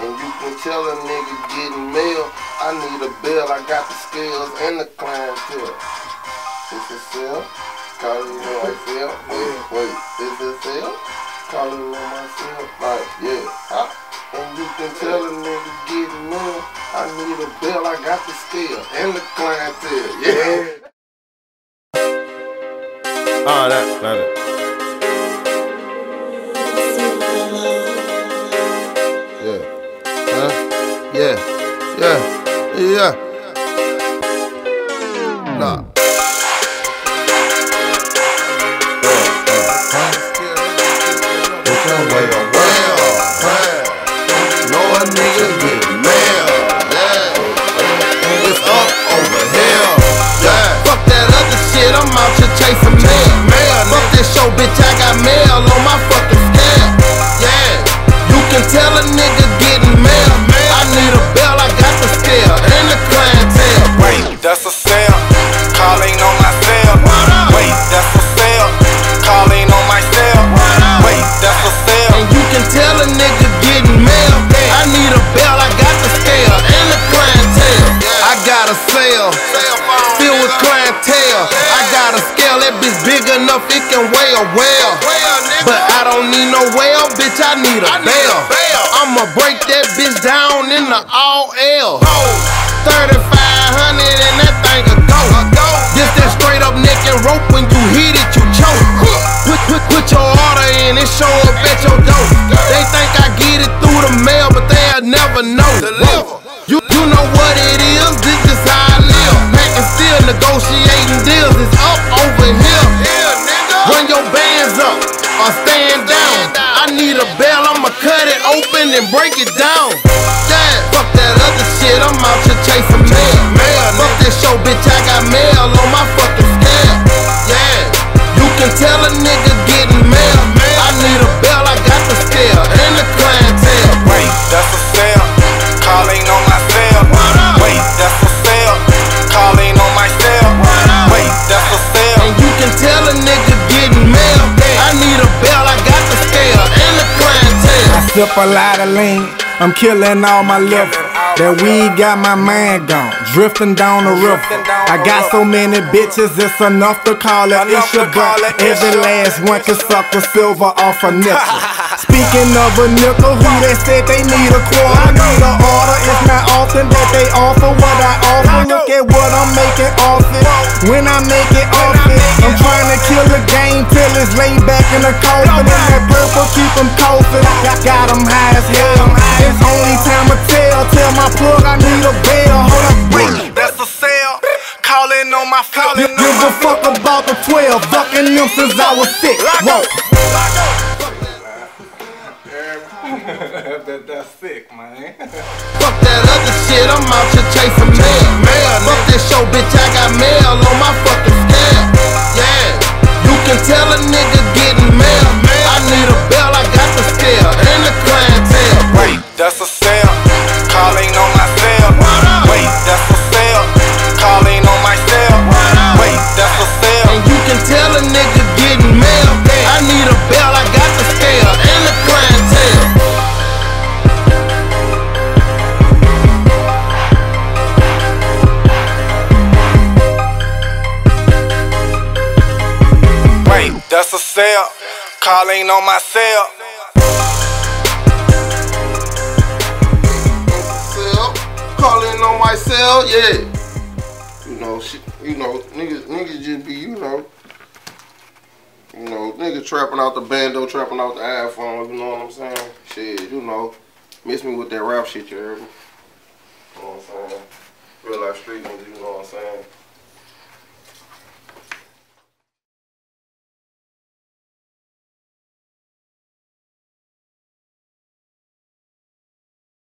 And you can tell a nigga getting mail. I need a bill, I got the scales and the clientele. Is it sell? Calling on myself. Wait, wait, is it sell? Calling on myself. Like, yeah. And you can tell a nigga getting mail. I need a bill, I got the scale and the clientele. Yeah. Ah, that, that it. Yeah. Yeah. Yeah. Nah. With clientele. I got a scale, that bitch big enough, it can weigh a whale. But I don't need no whale, bitch, I need a bail. I'ma break that bitch down in the all L. 3500 and that thing a go. This that straight up neck and rope, when you hit it, you choke. Put, put, put your order in and show up at your door. They think I get it through the mail, but they'll never know. You, negotiating deals, it's up over here. Run your bands up or stand down. I need a bail, I'ma cut it open and break it down. Yeah, fuck that other shit, I'm out here chasing mail. Fuck this show, bitch, I got mail on my fucking scale. Yeah, you can tell a nigga sip a lot of lean, I'm killing all my liver. That weed got my mind gone, drifting down the river. I got so many bitches, it's enough to call it issue, but every last one can suck the silver off a nickel. Speaking of a nickel, who they said they need a quarter, I need a order. It's not often that they offer what I offer. Look at what I'm making off it. When I make it, till it's laid back in the coffin. And that purple keep them coughing. Got, got them high as hell. It's only time to tell. Tell my plug I need a bail. Hold up, wait. That's a sale. Calling on my phone. Give a fuck about the 12. Ducking them since I was six. Whoa. that, that's sick, man. Fuck that other shit, I'm out here chasing mail. Fuck this show, bitch, I got mail that's a sale. Calling on my cell. Calling on my cell, yeah. You know, shit, you know, niggas, niggas just be, you know, you know, niggas trapping out the bando, trapping out the iPhone, you know what I'm saying? Shit, you know, miss me with that rap shit, you heard me? You know what I'm saying? Real life street niggas, you know what I'm saying?